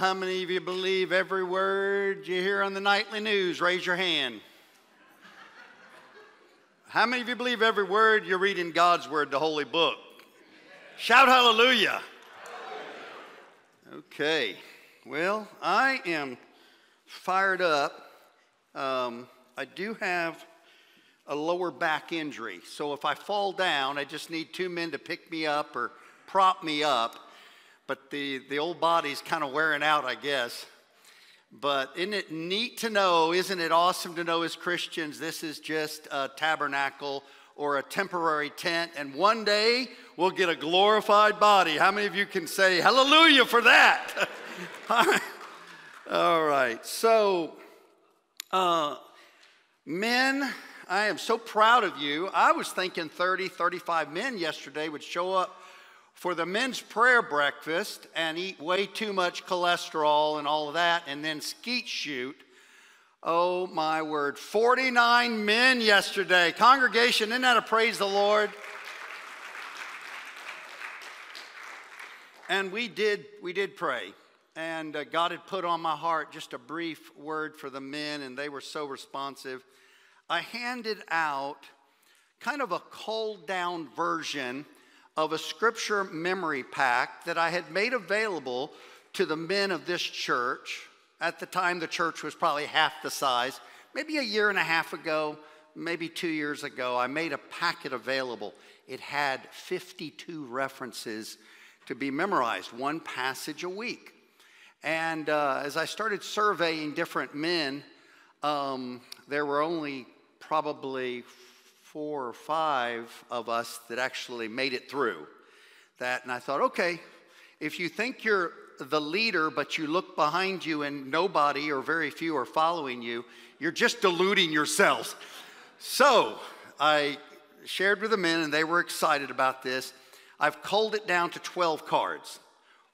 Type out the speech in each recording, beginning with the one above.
how many of you believe every word you hear on the nightly news? Raise your hand. How many of you believe every word you read in God's Word, the Holy Book? Shout hallelujah. Okay, well, I am fired up. Um, I do have a lower back injury, so if I fall down, I just need two men to pick me up or prop me up. But the, the old body's kind of wearing out, I guess. But isn't it neat to know? Isn't it awesome to know as Christians this is just a tabernacle or a temporary tent, and one day we'll get a glorified body? How many of you can say hallelujah for that? All right. So, uh, men, I am so proud of you. I was thinking 30, 35 men yesterday would show up for the men's prayer breakfast and eat way too much cholesterol and all of that and then skeet shoot. Oh my word, 49 men yesterday. Congregation, isn't that a praise the Lord? And we did, we did pray. And uh, God had put on my heart just a brief word for the men, and they were so responsive. I handed out kind of a cold down version of a scripture memory pack that I had made available to the men of this church. At the time, the church was probably half the size. Maybe a year and a half ago, maybe two years ago, I made a packet available. It had 52 references to be memorized, one passage a week. And uh, as I started surveying different men, um, there were only probably four or five of us that actually made it through that. And I thought, okay, if you think you're the leader, but you look behind you and nobody or very few are following you, you're just deluding yourselves. So I shared with the men, and they were excited about this. I've culled it down to 12 cards.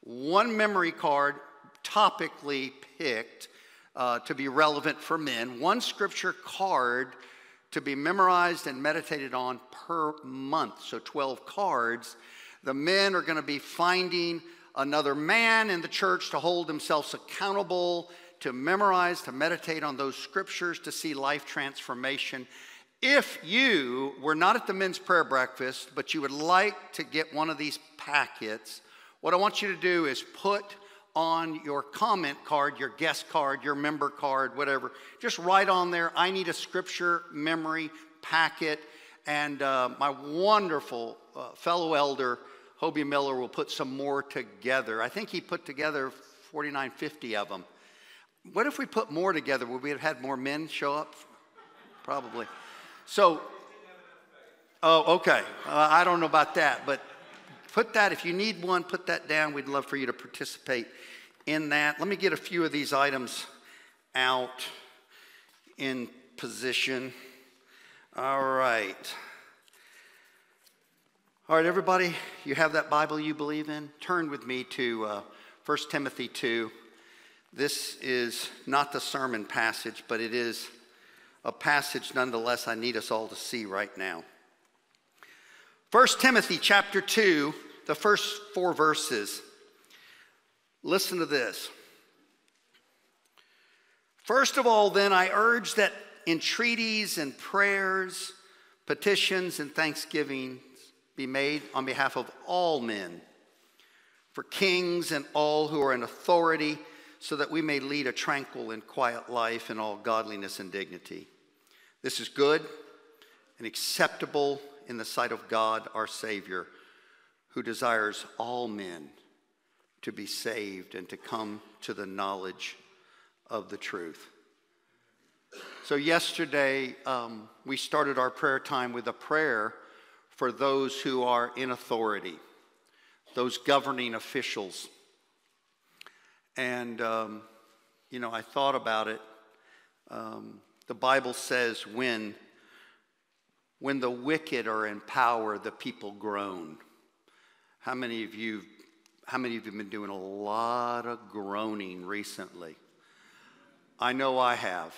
One memory card, topically picked uh, to be relevant for men, one scripture card to be memorized and meditated on per month. So 12 cards. The men are going to be finding another man in the church to hold themselves accountable, to memorize, to meditate on those scriptures, to see life transformation. If you were not at the men's prayer breakfast, but you would like to get one of these packets, what I want you to do is put on your comment card, your guest card, your member card, whatever. Just write on there, I need a scripture memory packet. And uh, my wonderful uh, fellow elder, Hobie Miller, will put some more together. I think he put together 49, 50 of them. What if we put more together? Would we have had more men show up? Probably. So, oh, okay. Uh, I don't know about that, but put that, if you need one, put that down. We'd love for you to participate in that. Let me get a few of these items out in position. All right. All right, everybody, you have that Bible you believe in? Turn with me to uh, 1 Timothy 2. This is not the sermon passage, but it is a passage nonetheless I need us all to see right now. 1 Timothy chapter 2, the first four verses. Listen to this. First of all, then, I urge that entreaties and prayers, petitions and thanksgivings be made on behalf of all men, for kings and all who are in authority, so that we may lead a tranquil and quiet life in all godliness and dignity. This is good and acceptable in the sight of God our Savior, who desires all men to be saved and to come to the knowledge of the truth. So, yesterday, um, we started our prayer time with a prayer for those who are in authority, those governing officials. And, um, you know, I thought about it. Um, the Bible says when, when the wicked are in power, the people groan. How many of you how many of you have been doing a lot of groaning recently? I know I have.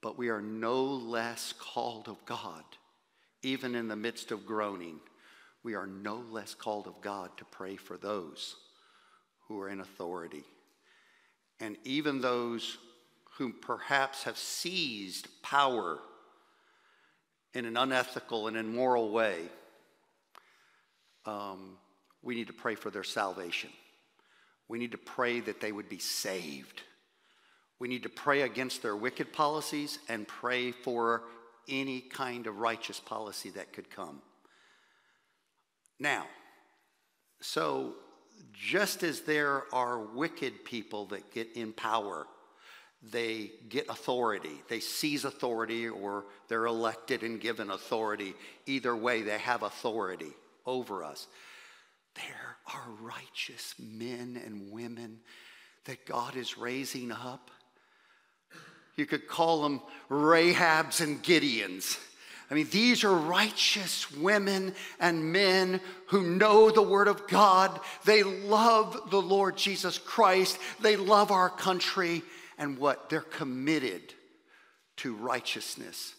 But we are no less called of God, even in the midst of groaning. We are no less called of God to pray for those who are in authority. And even those who perhaps have seized power in an unethical and immoral way, um, we need to pray for their salvation. We need to pray that they would be saved. We need to pray against their wicked policies and pray for any kind of righteous policy that could come. Now, so just as there are wicked people that get in power, they get authority. They seize authority or they're elected and given authority. Either way, they have authority over us. There are righteous men and women that God is raising up. You could call them Rahabs and Gideons. I mean, these are righteous women and men who know the Word of God. They love the Lord Jesus Christ. They love our country and what? They're committed to righteousness.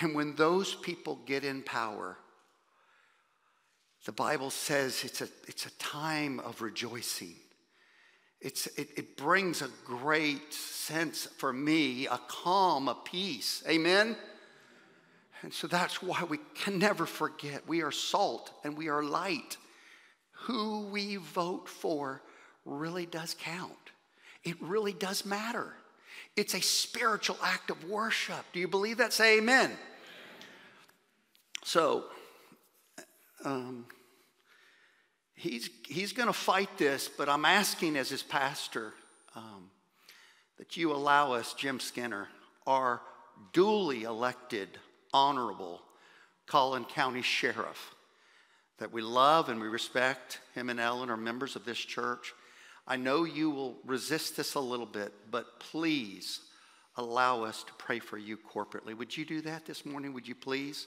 And when those people get in power, the Bible says it's a, it's a time of rejoicing. It's, it, it brings a great sense for me, a calm, a peace. Amen? And so that's why we can never forget we are salt and we are light. Who we vote for really does count. It really does matter. It's a spiritual act of worship. Do you believe that? Say amen. So, um, he's, he's going to fight this, but I'm asking as his pastor um, that you allow us, Jim Skinner, our duly elected, honorable Collin County Sheriff, that we love and we respect. Him and Ellen are members of this church. I know you will resist this a little bit, but please allow us to pray for you corporately. Would you do that this morning? Would you please?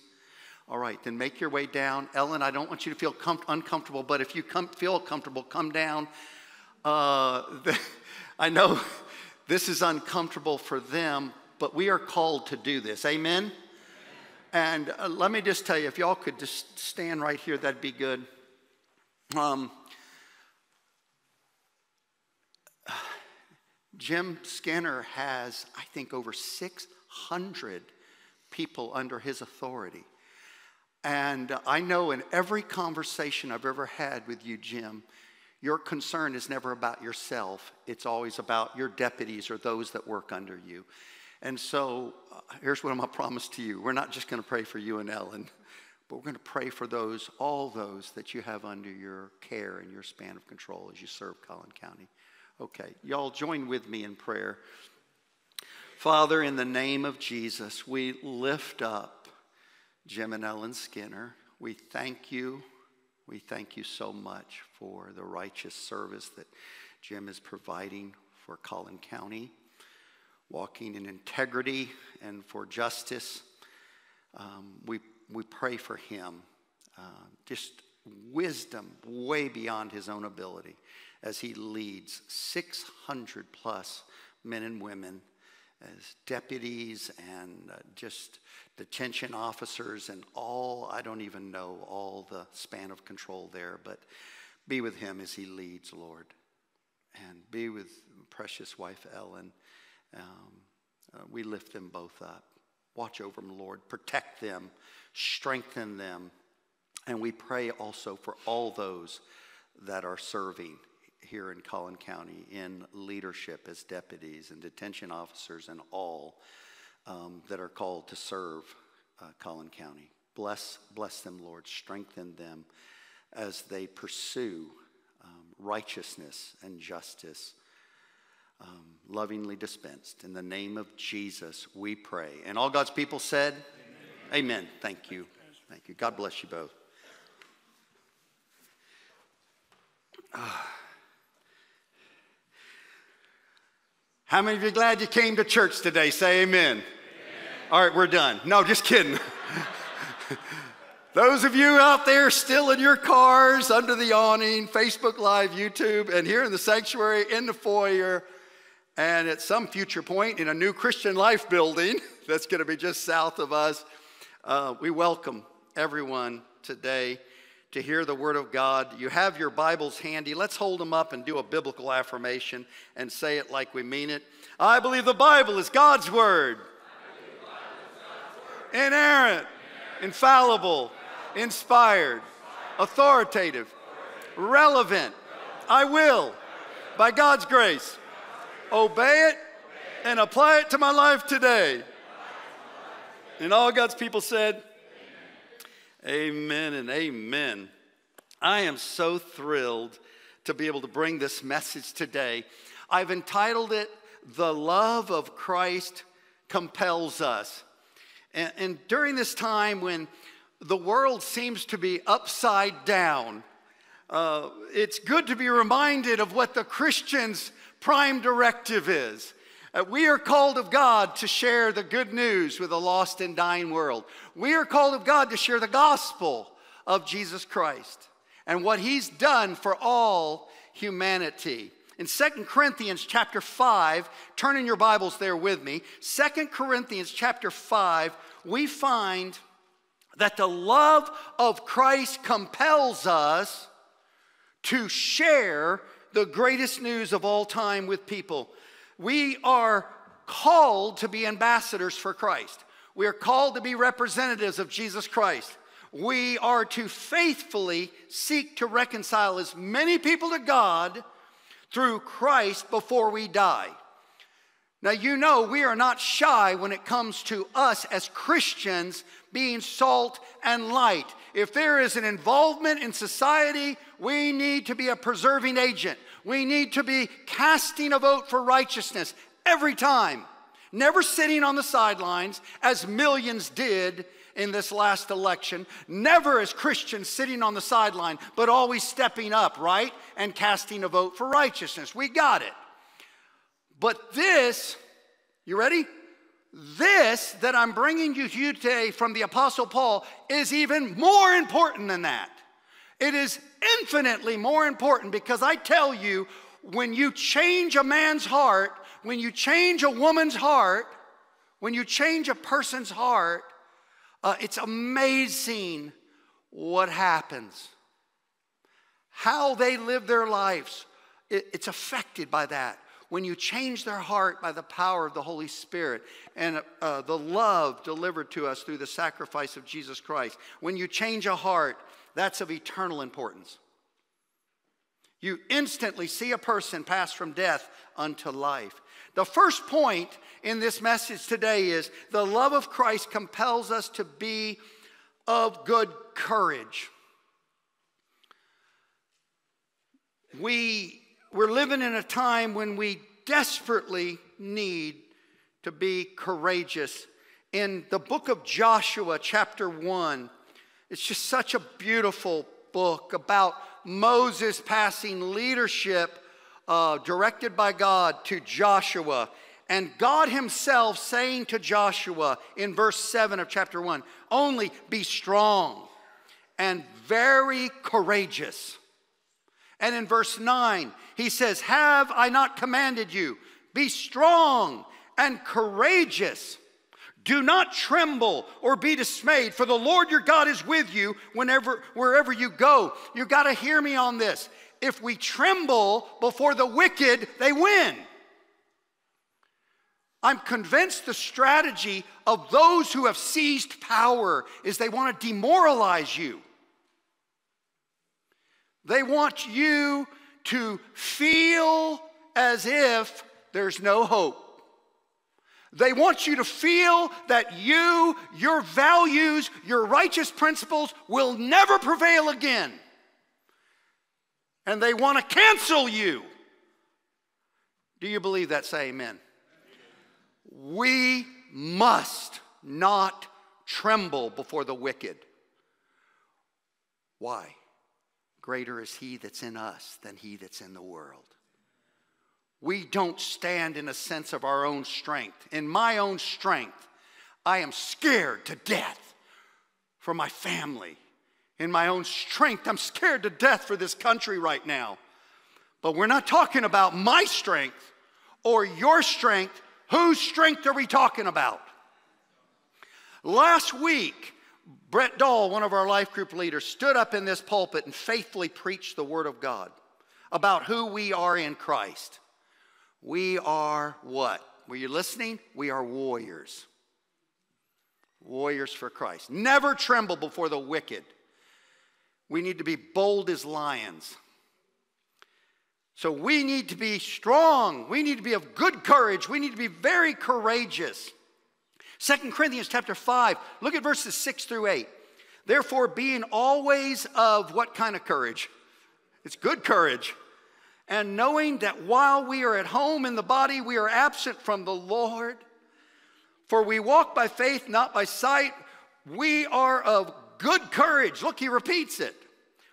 All right, then make your way down. Ellen, I don't want you to feel com- uncomfortable, but if you come, feel comfortable, come down. Uh, the, I know this is uncomfortable for them, but we are called to do this. Amen? And uh, let me just tell you, if y'all could just stand right here, that'd be good. Um, Jim Skinner has, I think, over 600 people under his authority. And I know in every conversation I've ever had with you, Jim, your concern is never about yourself. It's always about your deputies or those that work under you. And so uh, here's what I'm going to promise to you. We're not just going to pray for you and Ellen, but we're going to pray for those, all those that you have under your care and your span of control as you serve Collin County. Okay, y'all join with me in prayer. Father, in the name of Jesus, we lift up Jim and Ellen Skinner. We thank you. We thank you so much for the righteous service that Jim is providing for Collin County, walking in integrity and for justice. Um, we, we pray for him, uh, just wisdom way beyond his own ability as he leads 600 plus men and women as deputies and uh, just detention officers and all, I don't even know all the span of control there, but be with him as he leads, Lord. And be with precious wife Ellen. Um, uh, we lift them both up. Watch over them, Lord. Protect them, strengthen them. And we pray also for all those that are serving here in Collin County in leadership as deputies and detention officers and all um, that are called to serve uh, Collin County. Bless, bless them, Lord. Strengthen them as they pursue um, righteousness and justice. Um, lovingly dispensed. In the name of Jesus, we pray. And all God's people said, Amen. Amen. Thank you. Thank you. God bless you both. Ah. How many of you glad you came to church today? Say amen. amen. All right, we're done. No, just kidding. Those of you out there still in your cars, under the awning, Facebook Live, YouTube, and here in the sanctuary, in the foyer, and at some future point in a new Christian Life building that's going to be just south of us, uh, we welcome everyone today to hear the Word of God. You have your Bibles handy. Let's hold them up and do a biblical affirmation and say it like we mean it. I believe the Bible is God's Word, inerrant, infallible, inspired, authoritative, relevant. I will, by God's grace, obey it and apply it to my life today. And all God's people said, Amen and amen. I am so thrilled to be able to bring this message today. I've entitled it, The Love of Christ Compels Us. And, and, during this time when the world seems to be upside down, uh, it's good to be reminded of what the Christian's prime directive is. Uh, we are called of God to share the good news with a lost and dying world. We are called of God to share the gospel of Jesus Christ and what he's done for all humanity. In Second Corinthians chapter 5, turn in your Bibles there with me. Second Corinthians chapter 5, we find that the love of Christ compels us to share the greatest news of all time with people. We are called to be ambassadors for Christ. We are called to be representatives of Jesus Christ. We are to faithfully seek to reconcile as many people to God through Christ before we die. Now, you know, we are not shy when it comes to us as Christians being salt and light. If there is an involvement in society, we need to be a preserving agent. We need to be casting a vote for righteousness every time, never sitting on the sidelines as millions did in this last election, never as Christians sitting on the sideline, but always stepping up, right? And casting a vote for righteousness. We got it. But this, you ready? This that I'm bringing you today from the Apostle Paul is even more important than that. It is infinitely more important because I tell you, when you change a man's heart, when you change a woman's heart, when you change a person's heart, uh, it's amazing what happens. How they live their lives, it, it's affected by that. When you change their heart by the power of the Holy Spirit and uh, the love delivered to us through the sacrifice of Jesus Christ, when you change a heart, that's of eternal importance. You instantly see a person pass from death unto life. The first point in this message today is the love of Christ compels us to be of good courage. We, we're living in a time when we desperately need to be courageous. In the book of Joshua, chapter 1, it's just such a beautiful book about Moses passing leadership uh, directed by God to Joshua. And God Himself saying to Joshua in verse 7 of chapter 1 only be strong and very courageous. And in verse 9, He says, Have I not commanded you? Be strong and courageous. Do not tremble or be dismayed, for the Lord your God is with you whenever, wherever you go. You got to hear me on this. If we tremble before the wicked, they win. I'm convinced the strategy of those who have seized power is they want to demoralize you. They want you to feel as if there's no hope. They want you to feel that you, your values, your righteous principles will never prevail again. And they want to cancel you. Do you believe that? Say amen. We must not tremble before the wicked. Why? Greater is he that's in us than he that's in the world. We don't stand in a sense of our own strength. In my own strength, I am scared to death for my family. In my own strength, I'm scared to death for this country right now. But we're not talking about my strength or your strength. Whose strength are we talking about? Last week, Brett Dahl, one of our life group leaders, stood up in this pulpit and faithfully preached the Word of God about who we are in Christ. We are what? Were you listening? We are warriors. Warriors for Christ. Never tremble before the wicked. We need to be bold as lions. So we need to be strong. We need to be of good courage. We need to be very courageous. Second Corinthians chapter 5, look at verses 6 through 8. Therefore, being always of what kind of courage? It's good courage. And knowing that while we are at home in the body, we are absent from the Lord. For we walk by faith, not by sight. We are of good courage. Look, he repeats it.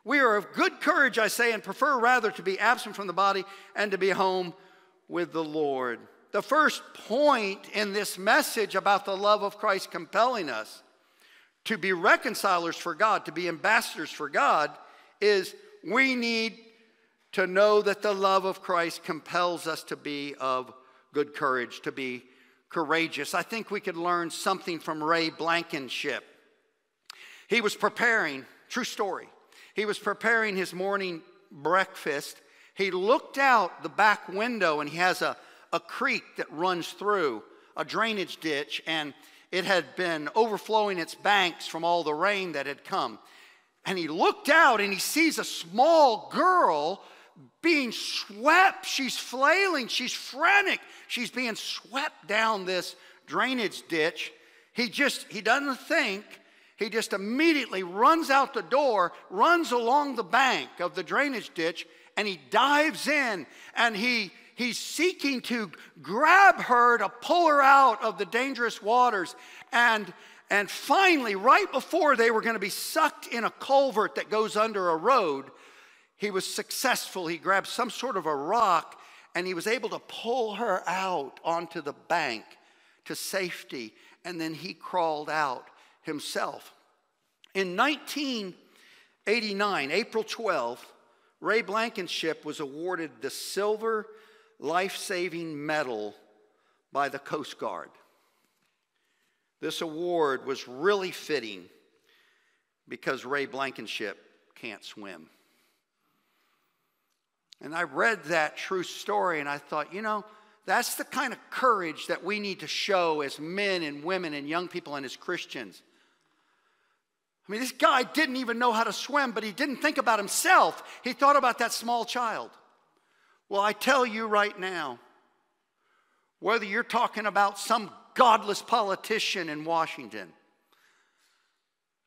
We are of good courage, I say, and prefer rather to be absent from the body and to be home with the Lord. The first point in this message about the love of Christ compelling us to be reconcilers for God, to be ambassadors for God, is we need to know that the love of Christ compels us to be of good courage, to be courageous. I think we could learn something from Ray Blankenship. He was preparing, true story, he was preparing his morning breakfast. He looked out the back window and he has a a creek that runs through a drainage ditch, and it had been overflowing its banks from all the rain that had come. And he looked out and he sees a small girl being swept. She's flailing, she's frantic, she's being swept down this drainage ditch. He just, he doesn't think. He just immediately runs out the door, runs along the bank of the drainage ditch, and he dives in and he he's seeking to grab her to pull her out of the dangerous waters. And, and finally, right before they were going to be sucked in a culvert that goes under a road, he was successful. He grabbed some sort of a rock and he was able to pull her out onto the bank to safety. And then he crawled out himself. In 1989, April 12th, Ray Blankenship was awarded the Silver life saving medal by the Coast Guard. This award was really fitting because Ray Blankenship can't swim. And I read that true story and I thought, you know, that's the kind of courage that we need to show as men and women and young people and as Christians. I mean, this guy didn't even know how to swim, but he didn't think about himself. He thought about that small child. Well, I tell you right now, whether you're talking about some godless politician in Washington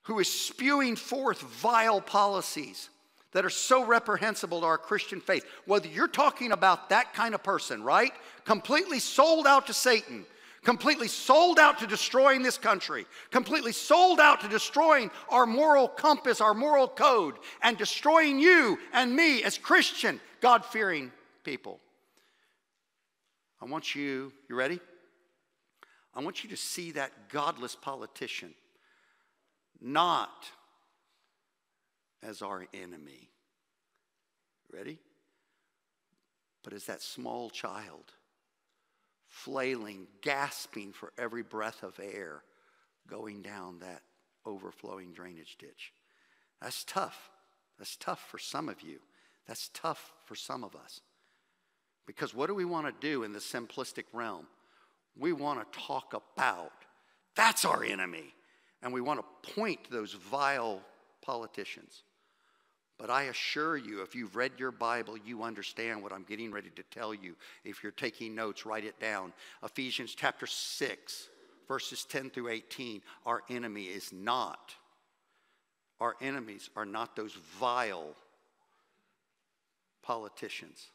who is spewing forth vile policies that are so reprehensible to our Christian faith, whether you're talking about that kind of person, right? Completely sold out to Satan, completely sold out to destroying this country, completely sold out to destroying our moral compass, our moral code, and destroying you and me as Christian, God fearing people. I want you, you ready? I want you to see that godless politician not as our enemy. Ready? But as that small child, flailing, gasping for every breath of air going down that overflowing drainage ditch. That's tough. That's tough for some of you. That's tough for some of us. Because what do we want to do in the simplistic realm? We want to talk about that's our enemy. And we want to point those vile politicians. But I assure you, if you've read your Bible, you understand what I'm getting ready to tell you. If you're taking notes, write it down. Ephesians chapter 6, verses 10 through 18. Our enemy is not, our enemies are not those vile politicians.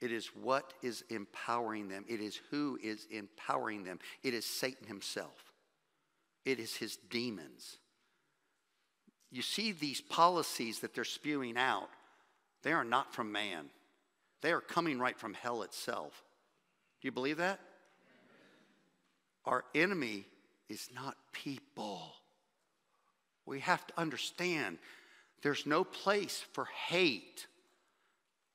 It is what is empowering them. It is who is empowering them. It is Satan himself. It is his demons. You see these policies that they're spewing out, they are not from man. They are coming right from hell itself. Do you believe that? Our enemy is not people. We have to understand there's no place for hate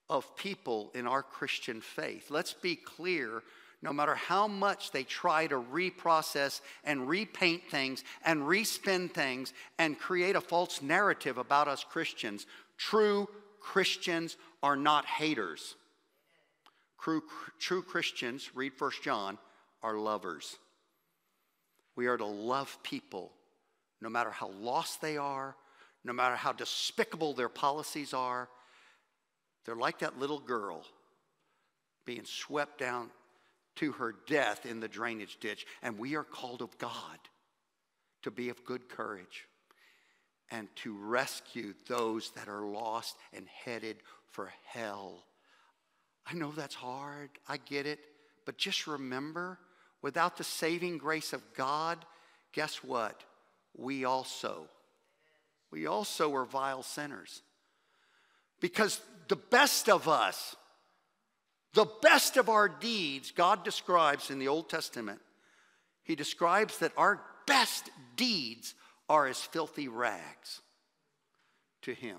of people in our Christian faith. Let's be clear no matter how much they try to reprocess and repaint things and respin things and create a false narrative about us Christians, true Christians are not haters. True, true Christians, read 1 John, are lovers. We are to love people no matter how lost they are, no matter how despicable their policies are. They're like that little girl being swept down to her death in the drainage ditch. And we are called of God to be of good courage and to rescue those that are lost and headed for hell. I know that's hard, I get it, but just remember without the saving grace of God, guess what? We also, we also are vile sinners. Because the best of us, the best of our deeds, God describes in the Old Testament, He describes that our best deeds are as filthy rags to Him.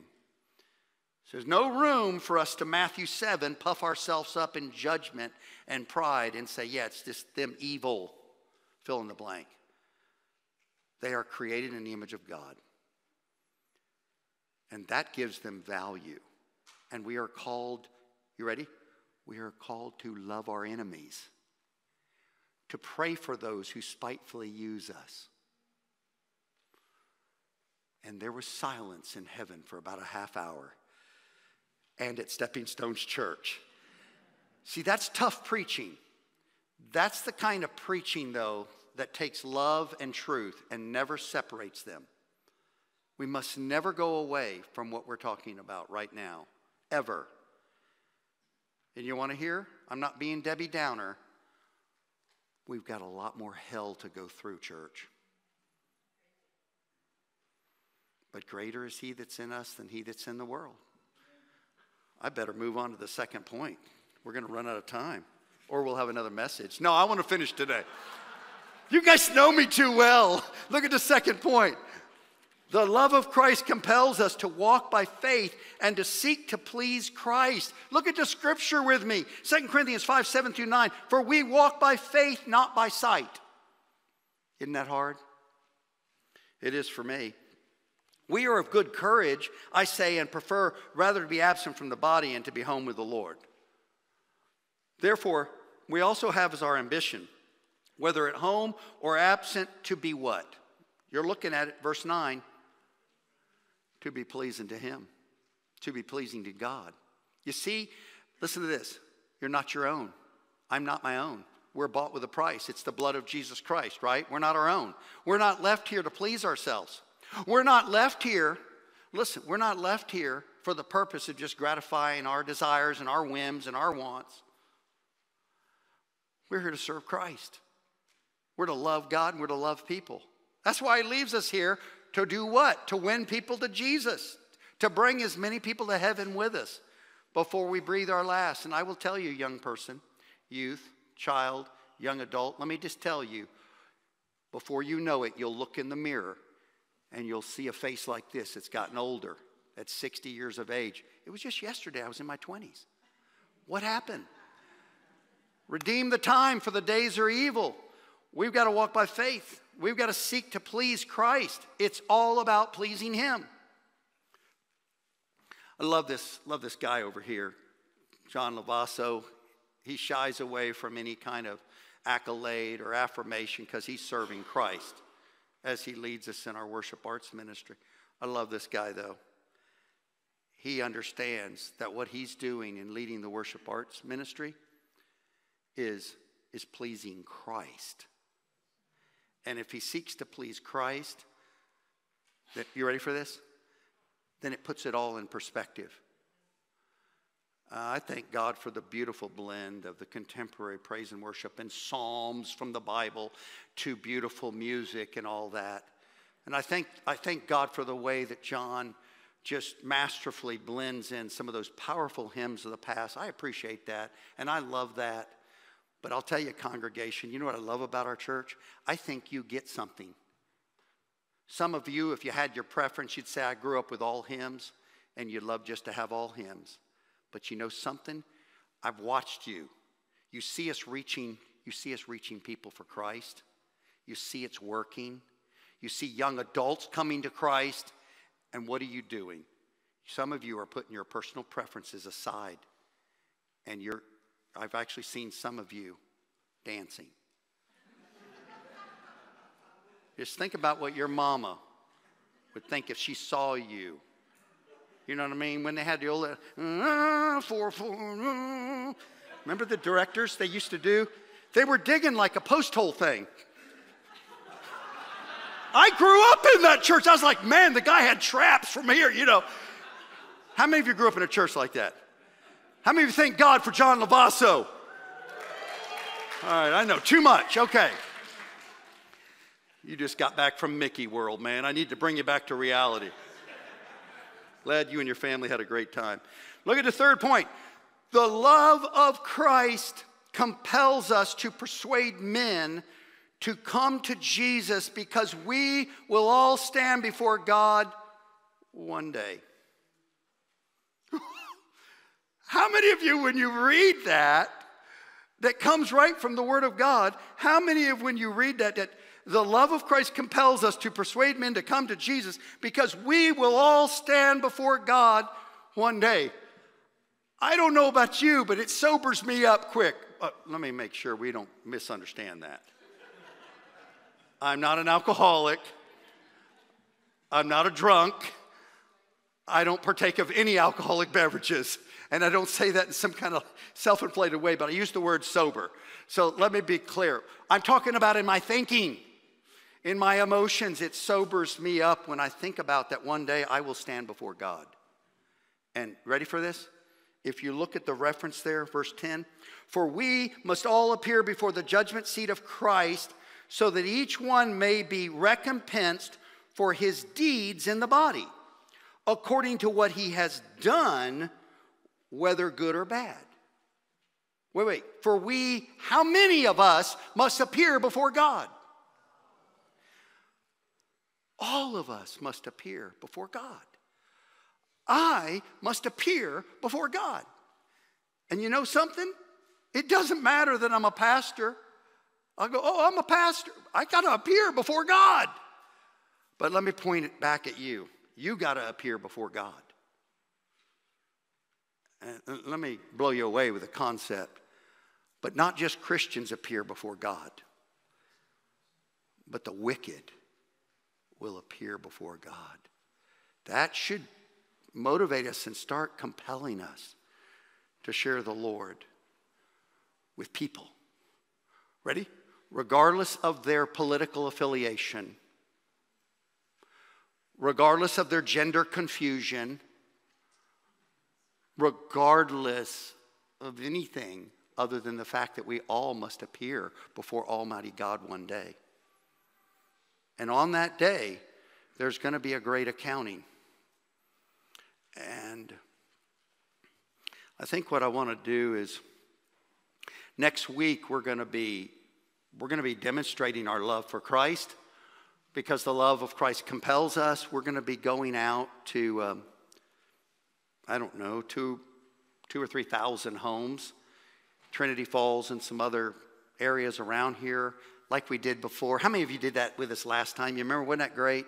So there's no room for us to Matthew 7 puff ourselves up in judgment and pride and say, yeah, it's just them evil, fill in the blank. They are created in the image of God. And that gives them value. And we are called, you ready? We are called to love our enemies, to pray for those who spitefully use us. And there was silence in heaven for about a half hour and at Stepping Stones Church. See, that's tough preaching. That's the kind of preaching, though, that takes love and truth and never separates them. We must never go away from what we're talking about right now, ever. And you want to hear? I'm not being Debbie Downer. We've got a lot more hell to go through, church. But greater is he that's in us than he that's in the world. I better move on to the second point. We're going to run out of time, or we'll have another message. No, I want to finish today. You guys know me too well. Look at the second point. The love of Christ compels us to walk by faith and to seek to please Christ. Look at the scripture with me 2 Corinthians 5 7 through 9. For we walk by faith, not by sight. Isn't that hard? It is for me. We are of good courage, I say, and prefer rather to be absent from the body and to be home with the Lord. Therefore, we also have as our ambition, whether at home or absent, to be what? You're looking at it, verse 9, to be pleasing to Him, to be pleasing to God. You see, listen to this you're not your own. I'm not my own. We're bought with a price. It's the blood of Jesus Christ, right? We're not our own. We're not left here to please ourselves. We're not left here, listen, we're not left here for the purpose of just gratifying our desires and our whims and our wants. We're here to serve Christ. We're to love God and we're to love people. That's why He leaves us here to do what? To win people to Jesus, to bring as many people to heaven with us before we breathe our last. And I will tell you, young person, youth, child, young adult, let me just tell you, before you know it, you'll look in the mirror and you'll see a face like this. It's gotten older at 60 years of age. It was just yesterday, I was in my 20s. What happened? Redeem the time, for the days are evil. We've got to walk by faith. We've got to seek to please Christ. It's all about pleasing Him. I love this, love this guy over here, John Lovasso. He shies away from any kind of accolade or affirmation because he's serving Christ as he leads us in our worship arts ministry. I love this guy, though. He understands that what he's doing in leading the worship arts ministry is, is pleasing Christ. And if he seeks to please Christ, that, you ready for this? Then it puts it all in perspective. Uh, I thank God for the beautiful blend of the contemporary praise and worship and psalms from the Bible to beautiful music and all that. And I thank, I thank God for the way that John just masterfully blends in some of those powerful hymns of the past. I appreciate that, and I love that. But I'll tell you, congregation, you know what I love about our church? I think you get something. Some of you, if you had your preference, you'd say, I grew up with all hymns, and you'd love just to have all hymns. But you know something? I've watched you. You see us reaching You see us reaching people for Christ. You see it's working. You see young adults coming to Christ. And what are you doing? Some of you are putting your personal preferences aside. And you're, I've actually seen some of you dancing. Just think about what your mama would think if she saw you. You know what I mean? When they had the old, uh, four, four, uh, remember the directors they used to do? They were digging like a post hole thing. I grew up in that church. I was like, man, the guy had traps from here, you know. How many of you grew up in a church like that? How many of you thank God for John Lavasso? All right, I know, too much. Okay. You just got back from Mickey World, man. I need to bring you back to reality. Glad you and your family had a great time. Look at the third point. The love of Christ compels us to persuade men to come to Jesus because we will all stand before God one day. How many of you, when you read that, that comes right from the Word of God, how many of when you read that, that the love of Christ compels us to persuade men to come to Jesus because we will all stand before God one day. I don't know about you, but it sobers me up quick. Uh, let me make sure we don't misunderstand that. I'm not an alcoholic. I'm not a drunk. I don't partake of any alcoholic beverages. And I don't say that in some kind of self inflated way, but I use the word sober. So let me be clear. I'm talking about in my thinking. In my emotions, it sobers me up when I think about that one day I will stand before God. And ready for this? If you look at the reference there, verse 10 For we must all appear before the judgment seat of Christ, so that each one may be recompensed for his deeds in the body, according to what he has done, whether good or bad. Wait, wait. For we, how many of us must appear before God? All of us must appear before God. I must appear before God. And you know something? It doesn't matter that I'm a pastor. I'll go, oh, I'm a pastor. I got to appear before God. But let me point it back at you. You got to appear before God. Let me blow you away with a concept. But not just Christians appear before God, but the wicked will appear before God. That should motivate us and start compelling us to share the Lord with people. Ready? Regardless of their political affiliation, regardless of their gender confusion, regardless of anything other than the fact that we all must appear before Almighty God one day. And on that day, there's going to be a great accounting. And I think what I want to do is next week we're going to be we're going to be demonstrating our love for Christ because the love of Christ compels us. We're going to be going out to um, I don't know two two or three thousand homes, Trinity Falls and some other areas around here like we did before. How many of you did that with us last time? You remember, wasn't that great?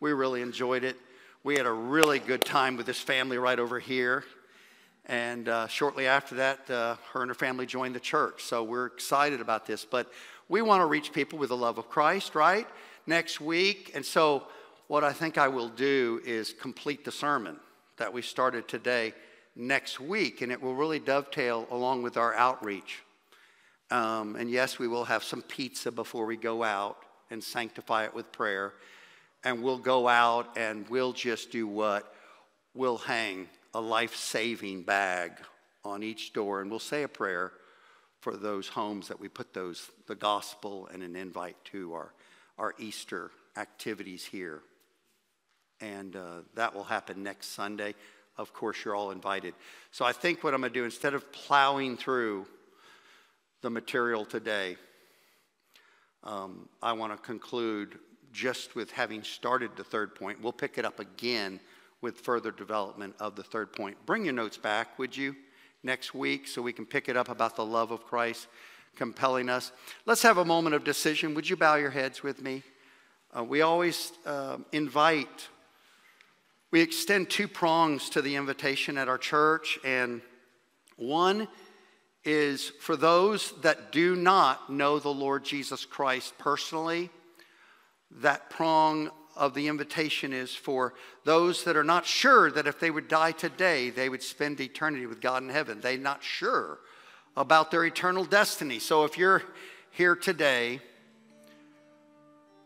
We really enjoyed it. We had a really good time with this family right over here. And uh, shortly after that, uh, her and her family joined the church. So we're excited about this. But we want to reach people with the love of Christ, right? Next week. And so what I think I will do is complete the sermon that we started today next week. And it will really dovetail along with our outreach. Um, and yes, we will have some pizza before we go out and sanctify it with prayer. And we'll go out and we'll just do what? We'll hang a life saving bag on each door and we'll say a prayer for those homes that we put those the gospel and an invite to our, our Easter activities here. And uh, that will happen next Sunday. Of course, you're all invited. So I think what I'm going to do, instead of plowing through the material today, um, I want to conclude just with having started the third point. We'll pick it up again with further development of the third point. Bring your notes back, would you, next week so we can pick it up about the love of Christ compelling us. Let's have a moment of decision. Would you bow your heads with me? Uh, we always uh, invite, we extend two prongs to the invitation at our church, and one is for those that do not know the Lord Jesus Christ personally. That prong of the invitation is for those that are not sure that if they would die today, they would spend eternity with God in heaven. They're not sure about their eternal destiny. So if you're here today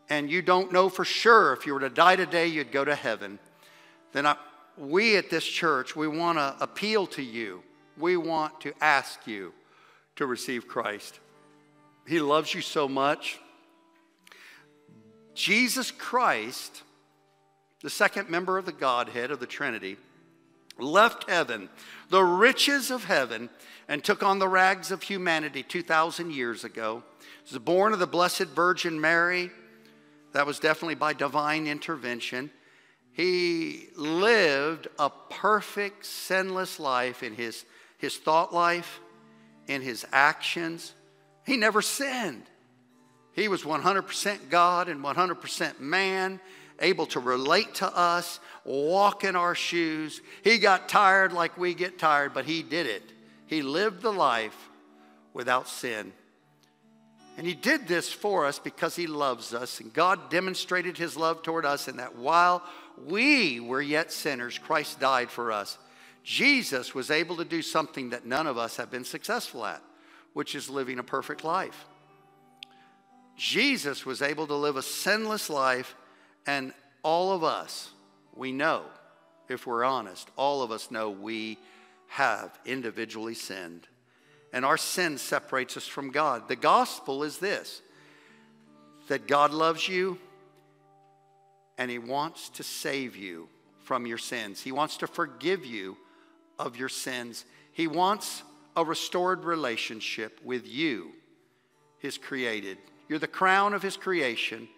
and you don't know for sure if you were to die today, you'd go to heaven, then I, we at this church, we want to appeal to you. We want to ask you to receive Christ. He loves you so much. Jesus Christ, the second member of the Godhead of the Trinity, left heaven, the riches of heaven, and took on the rags of humanity 2,000 years ago. He was born of the Blessed Virgin Mary that was definitely by divine intervention. He lived a perfect, sinless life in his, his thought life, in his actions. He never sinned. He was 100% God and 100% man, able to relate to us, walk in our shoes. He got tired like we get tired, but he did it. He lived the life without sin. And he did this for us because he loves us. And God demonstrated his love toward us in that while we were yet sinners, Christ died for us. Jesus was able to do something that none of us have been successful at, which is living a perfect life. Jesus was able to live a sinless life, and all of us, we know, if we're honest, all of us know we have individually sinned and our sin separates us from God. The gospel is this that God loves you and He wants to save you from your sins. He wants to forgive you of your sins. He wants a restored relationship with you, His created. You're the crown of His creation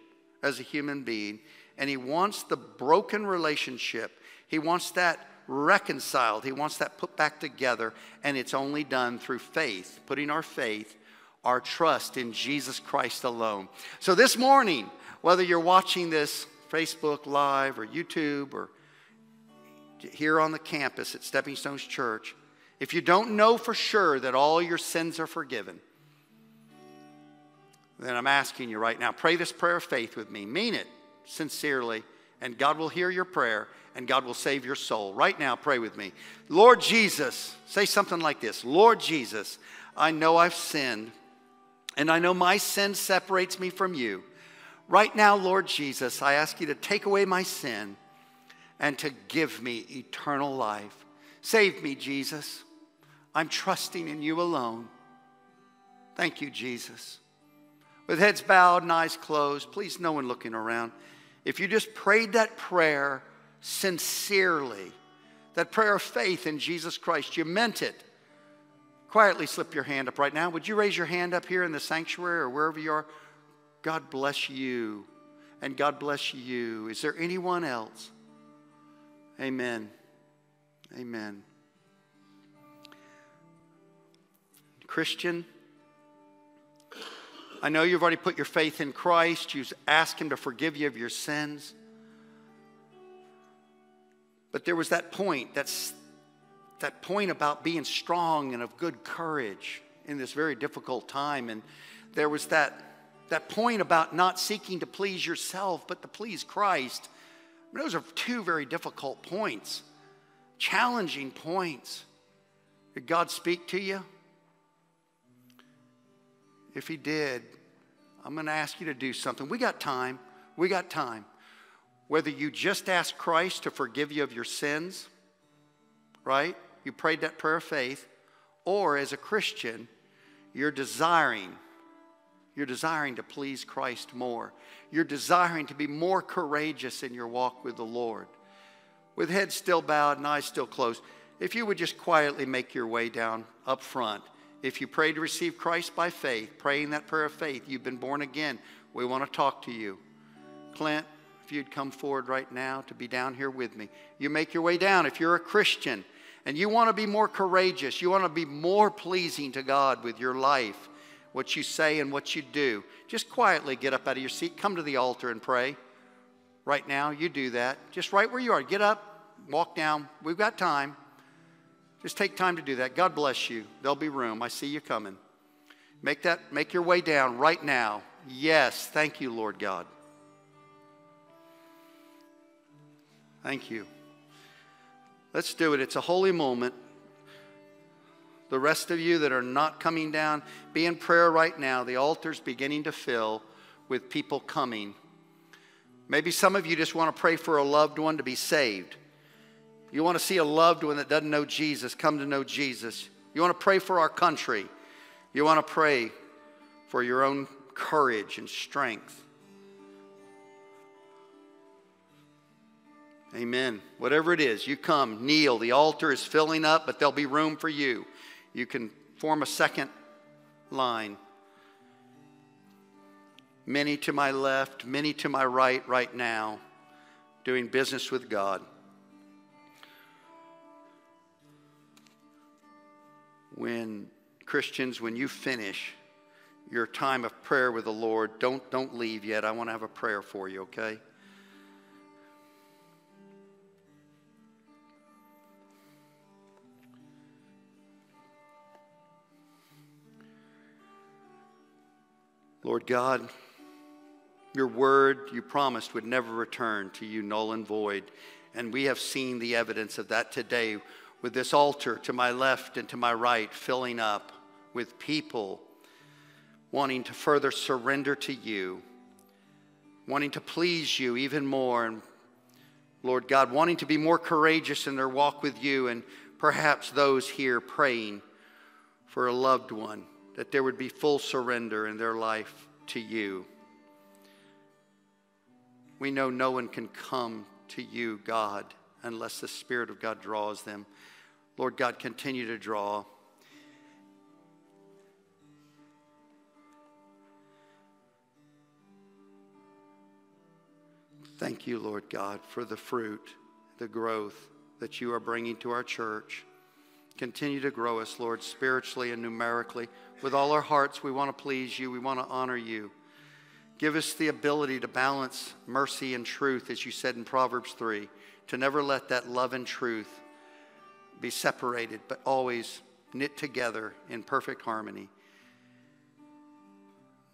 as a human being, and He wants the broken relationship. He wants that reconciled. He wants that put back together, and it's only done through faith, putting our faith, our trust in Jesus Christ alone. So this morning, whether you're watching this Facebook Live or YouTube or here on the campus at Stepping Stones Church, if you don't know for sure that all your sins are forgiven, then I'm asking you right now, pray this prayer of faith with me. Mean it sincerely, and God will hear your prayer and God will save your soul. Right now, pray with me. Lord Jesus, say something like this Lord Jesus, I know I've sinned, and I know my sin separates me from you. Right now, Lord Jesus, I ask you to take away my sin and to give me eternal life. Save me, Jesus. I'm trusting in you alone. Thank you, Jesus. With heads bowed and eyes closed, please, no one looking around. If you just prayed that prayer, sincerely, that prayer of faith in Jesus Christ, you meant it. Quietly slip your hand up right now. Would you raise your hand up here in the sanctuary or wherever you are? God bless you. And God bless you. Is there anyone else? Amen. Amen. Christian, I know you've already put your faith in Christ. You've asked Him to forgive you of your sins. But there was that point, that's that point about being strong and of good courage in this very difficult time. And there was that, that point about not seeking to please yourself, but to please Christ. I mean, those are two very difficult points, challenging points. Did God speak to you? If He did, I'm going to ask you to do something. We got time. We got time. Whether you just ask Christ to forgive you of your sins, right? You prayed that prayer of faith, or as a Christian, you're desiring you're desiring to please Christ more. You're desiring to be more courageous in your walk with the Lord. With head still bowed and eyes still closed, if you would just quietly make your way down up front. If you pray to receive Christ by faith, praying that prayer of faith, you've been born again, we want to talk to you. Clint, if you'd come forward right now to be down here with me. You make your way down. If you're a Christian and you want to be more courageous, you want to be more pleasing to God with your life, what you say, and what you do. Just quietly get up out of your seat, come to the altar and pray. Right now, you do that. Just right where you are. Get up, walk down. We've got time. Just take time to do that. God bless you. There'll be room. I see you coming. Make that make your way down right now. Yes, thank you, Lord God. Thank you. Let's do it. It's a holy moment. The rest of you that are not coming down, be in prayer right now. The altar's beginning to fill with people coming. Maybe some of you just want to pray for a loved one to be saved. You want to see a loved one that doesn't know Jesus come to know Jesus. You want to pray for our country. You want to pray for your own courage and strength. Amen. Whatever it is, you come, kneel. The altar is filling up, but there'll be room for you. You can form a second line. Many to my left, many to my right, right now, doing business with God. When Christians, when you finish your time of prayer with the Lord, don't, don't leave yet. I want to have a prayer for you, okay? Lord God, your word you promised would never return to you null and void. And we have seen the evidence of that today with this altar to my left and to my right filling up with people wanting to further surrender to you, wanting to please you even more. And Lord God, wanting to be more courageous in their walk with you, and perhaps those here praying for a loved one that there would be full surrender in their life to you. We know no one can come to you, God, unless the Spirit of God draws them. Lord God, continue to draw. Thank you, Lord God, for the fruit, the growth that you are bringing to our church. Continue to grow us, Lord, spiritually and numerically. With all our hearts, we want to please you, we want to honor you. Give us the ability to balance mercy and truth, as you said in Proverbs 3, to never let that love and truth be separated, but always knit together in perfect harmony.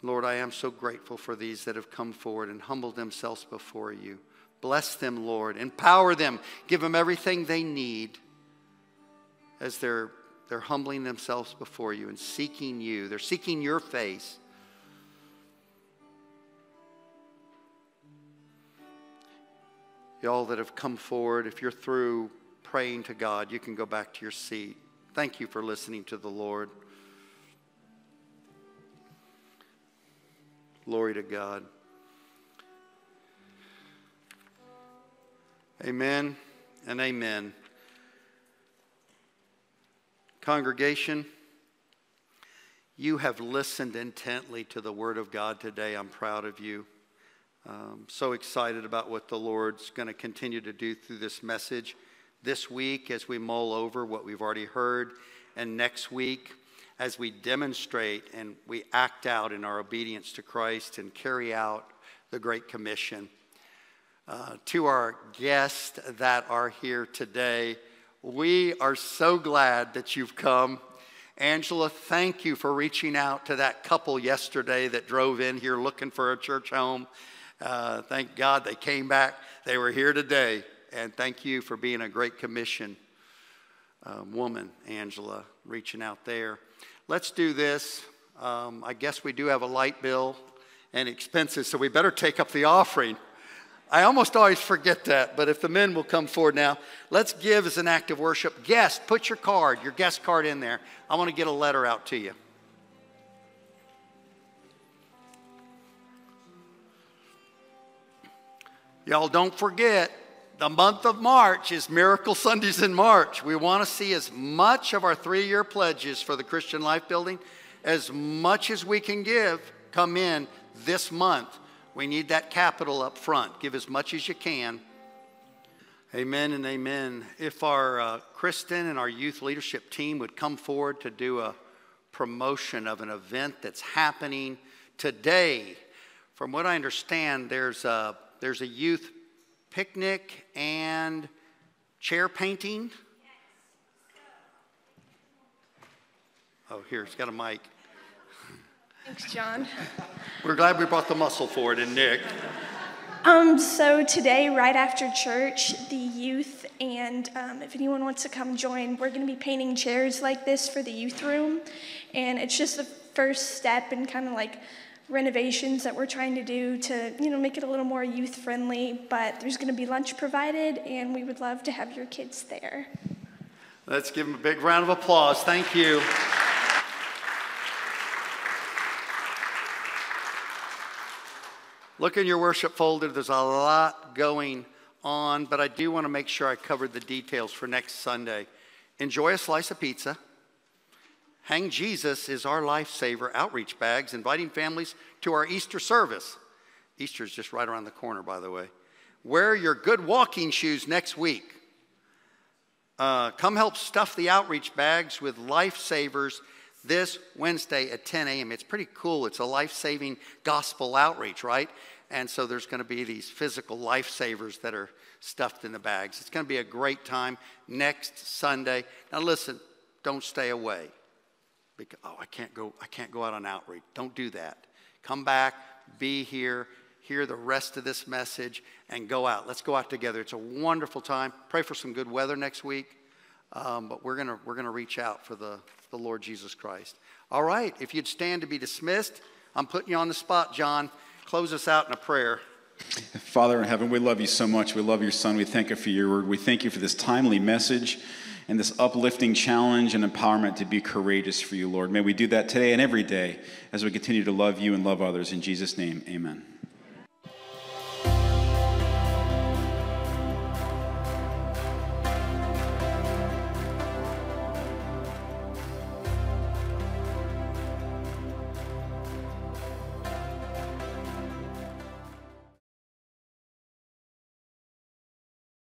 Lord, I am so grateful for these that have come forward and humbled themselves before you. Bless them, Lord. Empower them. Give them everything they need as they're, they're humbling themselves before you and seeking you. They're seeking your face. Y'all that have come forward, if you're through praying to God, you can go back to your seat. Thank you for listening to the Lord. Glory to God. Amen and amen. Congregation, you have listened intently to the Word of God today. I'm proud of you. Um, so excited about what the Lord's going to continue to do through this message this week as we mull over what we've already heard, and next week as we demonstrate and we act out in our obedience to Christ and carry out the Great Commission. Uh, to our guests that are here today, we are so glad that you've come. Angela, thank you for reaching out to that couple yesterday that drove in here looking for a church home. Uh, thank God they came back. They were here today. And thank you for being a great commission uh, woman, Angela, reaching out there. Let's do this. Um, I guess we do have a light bill and expenses, so we better take up the offering. I almost always forget that, but if the men will come forward now, let's give as an act of worship. Guest, put your card, your guest card in there. I want to get a letter out to you. Y'all don't forget, the month of March is Miracle Sundays in March. We want to see as much of our three year pledges for the Christian Life Building, as much as we can give, come in this month we need that capital up front. Give as much as you can. Amen and amen. If our uh, Kristen and our youth leadership team would come forward to do a promotion of an event that's happening today. From what I understand, there's a, there's a youth picnic and chair painting. Oh, here, he's got a mic. Thanks, John. We're glad we brought the muscle for it, and Nick. Um, so today, right after church, the youth and um, if anyone wants to come join, we're going to be painting chairs like this for the youth room, and it's just the first step in kind of like renovations that we're trying to do to you know make it a little more youth friendly. But there's going to be lunch provided, and we would love to have your kids there. Let's give them a big round of applause. Thank you. Look in your worship folder, there's a lot going on, but I do want to make sure I covered the details for next Sunday. Enjoy a slice of pizza. Hang Jesus is our lifesaver outreach bags, inviting families to our Easter service. Easter is just right around the corner, by the way. Wear your good walking shoes next week. Uh, come help stuff the outreach bags with lifesavers this Wednesday at 10 a.m. It's pretty cool. It's a life saving gospel outreach, right? And so there's going to be these physical lifesavers that are stuffed in the bags. It's going to be a great time next Sunday. Now listen, don't stay away. Because, oh, I can't go. I can't go out on outreach. Don't do that. Come back, be here, hear the rest of this message, and go out. Let's go out together. It's a wonderful time. Pray for some good weather next week. Um, but we're gonna we're gonna reach out for the the Lord Jesus Christ. All right, if you'd stand to be dismissed, I'm putting you on the spot, John. Close us out in a prayer. Father in heaven, we love you so much. We love your son. We thank you for your word. We thank you for this timely message and this uplifting challenge and empowerment to be courageous for you, Lord. May we do that today and every day as we continue to love you and love others. In Jesus' name, amen.